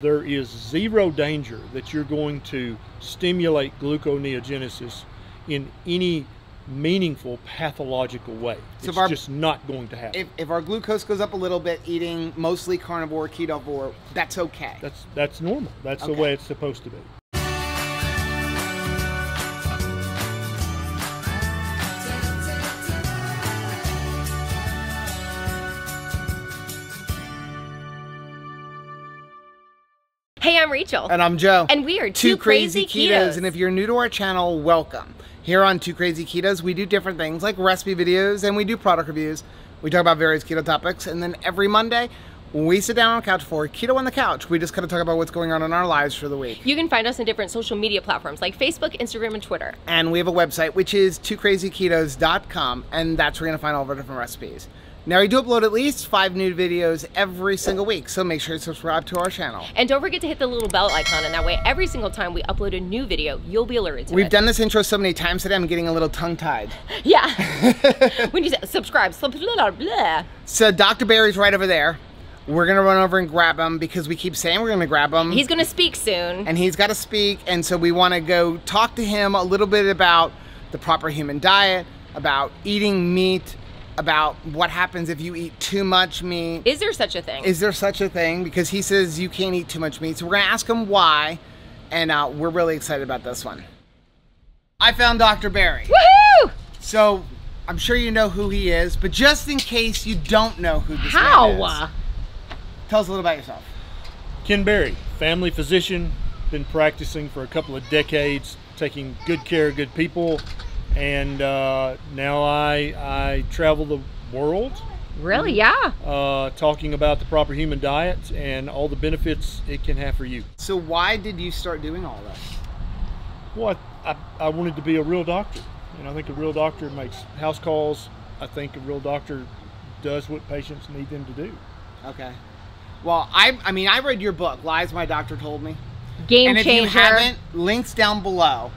There is zero danger that you're going to stimulate gluconeogenesis in any meaningful pathological way. So it's our- just not going to happen. If, if our glucose goes up a little bit, eating mostly carnivore, ketovore, that's okay. that's that's normal. That's Okay. the way it's supposed to be. I'm Rachel. And I'm Joe. And we are Two Crazy Ketos. And if you're new to our channel, welcome. Here on Two Crazy Ketos, we do different things like recipe videos and we do product reviews. We talk about various keto topics. And then every Monday, we sit down on the couch for Keto on the Couch. We just kind of talk about what's going on in our lives for the week. You can find us on different social media platforms like Facebook, Instagram, and Twitter. And we have a website, which is twocrazyketos.com. And that's where you're going to find all of our different recipes. Now, we do upload at least five new videos every single week. So make sure to subscribe to our channel. And don't forget to hit the little bell icon, and that way, every single time we upload a new video, you'll be alerted to We've it. done this intro so many times today, I'm getting a little tongue tied. Yeah. when you say subscribe, blah, blah, blah. So Dr. Berry's right over there. We're gonna run over and grab him because we keep saying we're gonna grab him. He's going to speak soon. and he's got to speak, and so we want to go talk to him a little bit about the proper human diet, about eating meat, about what happens if you eat too much meat. Is there such a thing? Is there such a thing? Because he says you can't eat too much meat. So we're gonna ask him why, and uh, we're really excited about this one. I found Dr. Berry. Woohoo! So I'm sure you know who he is, but just in case you don't know who this man How? is, tell us a little about yourself. Ken Berry, family physician, been practicing for a couple of decades, taking good care of good people, and uh, now I I travel the world Really? Yeah. uh, talking about the proper human diet and all the benefits it can have for you. So why did you start doing all this? Well, I, I, I wanted to be a real doctor, and I think a real doctor makes house calls. I think a real doctor does what patients need them to do. Okay. Well, I I mean I read your book, Lies My Doctor Told Me. Game and if changer. you haven't, links down below.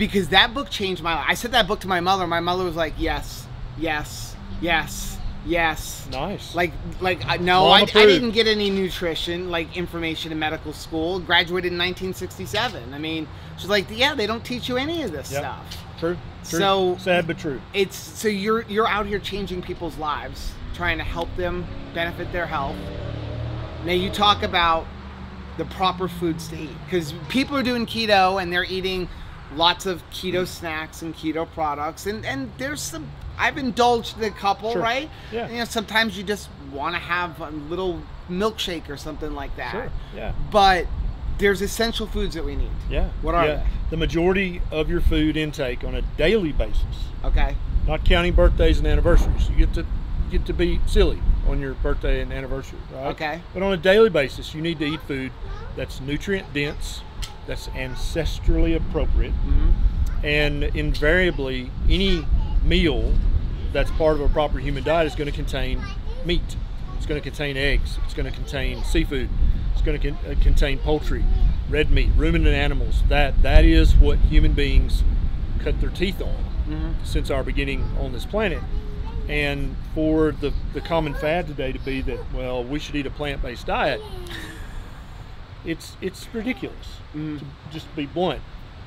Because that book changed my life. I said that book to my mother, my mother was like, Yes, yes, yes, yes. Nice. Like like I no, I, I didn't get any nutrition like information in medical school. Graduated in 1967. I mean, she's like, yeah, they don't teach you any of this Yep. stuff. true. true. So- sad but true. It's so you're you're out here changing people's lives, trying to help them benefit their health. Now you talk about the proper foods to eat because people are doing keto and they're eating lots of keto mm. snacks and keto products and and there's some I've indulged in a couple, Sure. right? Yeah. You know, sometimes you just want to have a little milkshake or something like that. Sure. Yeah. But there's essential foods that we need. Yeah. What are yeah. The majority of your food intake on a daily basis. Okay. not counting birthdays and anniversaries. You get to get to be silly on your birthday and anniversary, right? Okay. But on a daily basis, you need to eat food that's nutrient dense, that's ancestrally appropriate, hmm and invariably any meal that's part of a proper human diet is going to contain meat. It's going to contain eggs. It's going to contain seafood. It's going to con- uh, contain poultry, red meat, ruminant animals. That that is what human beings cut their teeth on hmm since our beginning on this planet. And for the, the common fad today to be that well we should eat a plant-based diet, it's it's ridiculous. Mhm. To just be blunt,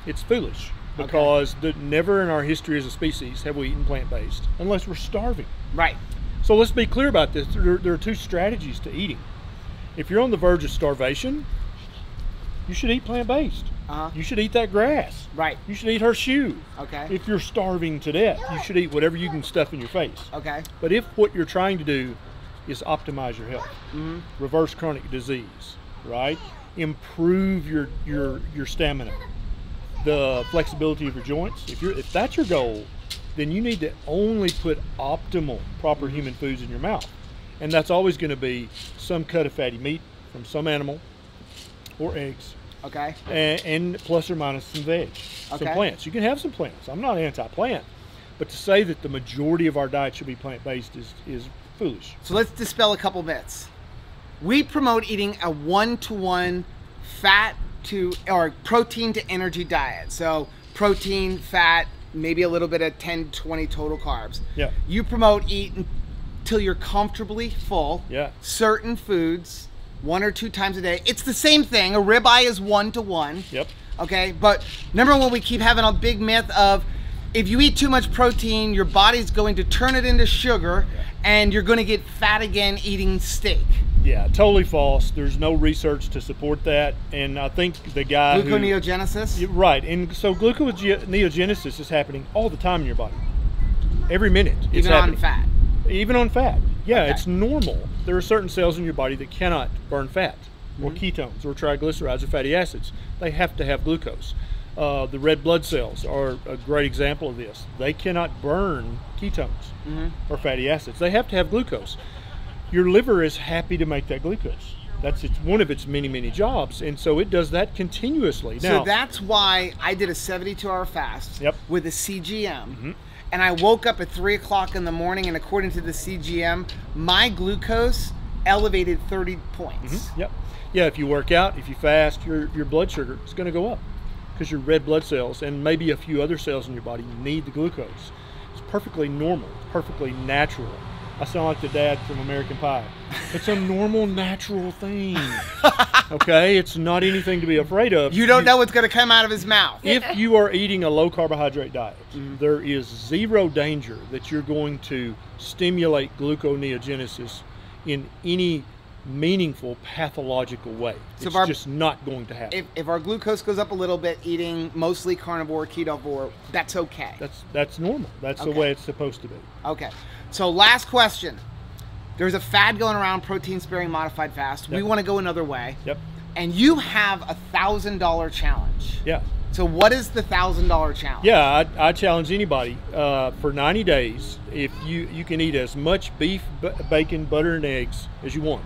it's foolish because the, never in our history as a species have we eaten plant-based unless we're starving. Right. So let's be clear about this. There, there are two strategies to eating. If you're on the verge of starvation, you should eat plant-based. Uh-huh. You should eat that grass. Right. You should eat her shoe. Okay. If you're starving to death, you should eat whatever you can stuff in your face. Okay. But if what you're trying to do is optimize your health, hmm reverse chronic disease, right? Improve your your your stamina, the flexibility of your joints. If you're if that's your goal, then you need to only put optimal proper human foods in your mouth. And that's always going to be some cut of fatty meat from some animal or eggs Okay. and, and plus or minus some veg, some plants. You can have some plants. I'm not anti-plant, but to say that the majority of our diet should be plant-based is is foolish. So let's dispel a couple myths. We promote eating a one-to-one fat to or protein to energy diet. So protein, fat, maybe a little bit of 10, 20 total carbs. Yeah. You promote eat until you're comfortably full. Yeah. Certain foods one or two times a day. It's the same thing. A ribeye is one to one. Yep. Okay, but number one, we keep having a big myth of if you eat too much protein, your body's going to turn it into sugar, and you're going to get fat again eating steak. Yeah, totally false. There's no research to support that, and I think the guy Gluconeogenesis. Yeah, right, and so gluconeogenesis is happening all the time in your body, every minute. It's even happening. on fat. Even on fat. Yeah, Okay. it's normal. There are certain cells in your body that cannot burn fat, or Mm-hmm. ketones, or triglycerides, or fatty acids. They have to have glucose. Uh, the red blood cells are a great example of this. They cannot burn ketones Mm-hmm. or fatty acids. They have to have glucose. Your liver is happy to make that glucose. That's its one of its many many jobs, and so it does that continuously. Now, so that's why I did a 72 hour fast Yep. Mm-hmm. with a CGM. And I woke up at three o'clock in the morning, and according to the CGM, my glucose elevated 30 points. Mm-hmm. Yep. Yeah, if you work out, if you fast, your your blood sugar is going to go up because your red blood cells and maybe a few other cells in your body need the glucose. It's perfectly normal, perfectly natural. I sound like the dad from American Pie. It's a normal, natural thing. Okay, it's not anything to be afraid of. You don't know what's going to come out of his mouth. if you are eating a low carbohydrate diet, mm-hmm. there is zero danger that you're going to stimulate gluconeogenesis in any meaningful pathological way. So it's our- just not going to happen. If, if our glucose goes up a little bit, eating mostly carnivore, ketovore, that's okay. that's that's normal. That's the way it's supposed to be. Okay. So last question. There's a fad going around protein sparing modified fast. We want to go another way. Yep. And you have a thousand dollar challenge. Yeah. So what is the thousand dollar challenge? Yeah, I, I challenge anybody uh, for 90 days. If you you can eat as much beef, b- bacon, butter, and eggs as you want.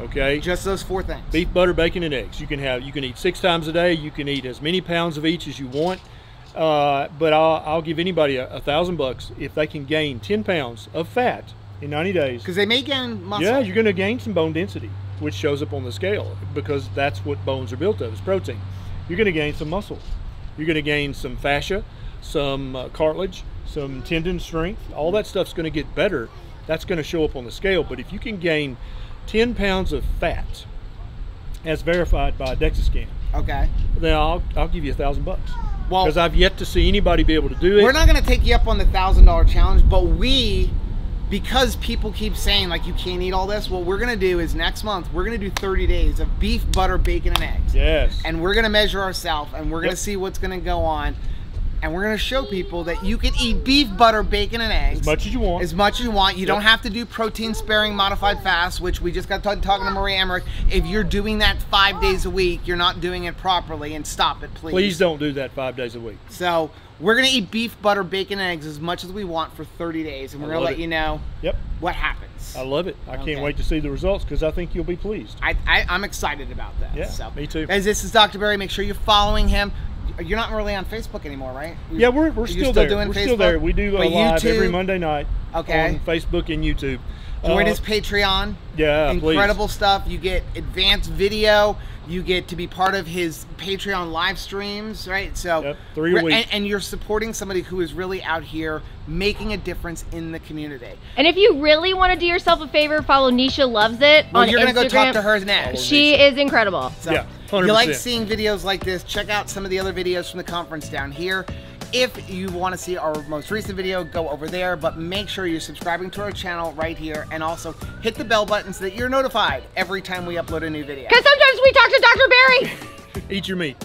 Okay. Just those four things. beef butter bacon and eggs you can have you can eat six times a day you can eat as many pounds of each as you want uh, but I'll, I'll give anybody a, a thousand bucks if they can gain 10 pounds of fat in 90 days. Because they may gain muscle. yeah you're going to gain some bone density which shows up on the scale because that's what bones are built of is protein. You're going to gain some muscle. You're going to gain some fascia some uh, cartilage some tendon strength. All that stuff's going to get better. That's going to show up on the scale. But if you can gain 10 pounds of fat as verified by a DEXA scan, Okay. then I'll, I'll give you a thousand bucks. Well- because I've yet to see anybody be able to do it. We're not going to take you up on the thousand dollar challenge, but we, because people keep saying like you can't eat all this, what we're going to do is next month we're going to do 30 days of beef, butter, bacon, and eggs. yes. And we're gonna measure ourselves and we're gonna see what's gonna go on and we're gonna show people that you can eat beef butter bacon and eggs as much as you want as much as you want you Yep. don't have to do protein sparing modified fast which we just got talking to marie emmerich if you're doing that five days a week you're not doing it properly and stop it please please don't do that five days a week so we're gonna eat beef butter bacon and eggs as much as we want for 30 days and we're gonna let it. you know yep what happens I love it I Okay. can't wait to see the results because I think you'll be pleased I, I, I'm excited about that. Yeah, so. me too. As this is Dr. Berry. Make sure you're following him. You're not really on Facebook anymore, right? Yeah, we're, we're still, still there. doing we're Facebook? still there. We do a But live every Monday night Okay. on Facebook and YouTube. Join Uh, his Patreon. Yeah, Incredible stuff. You get advanced video. You get to be part of his Patreon live streams, right? So, Yep, three a and- And, you're supporting somebody who is really out here making a difference in the community. And if you really want to do yourself a favor, follow Nisha Loves It Well, on you're gonna Instagram. go talk to her next. She is incredible. So, Yeah, if you like seeing videos like this, check out some of the other videos from the conference down here. If you want to see our most recent video, go over there, but make sure you're subscribing to our channel right here and also hit the bell button so that you're notified every time we upload a new video. Because sometimes we talk to Dr. Berry. Eat your meat.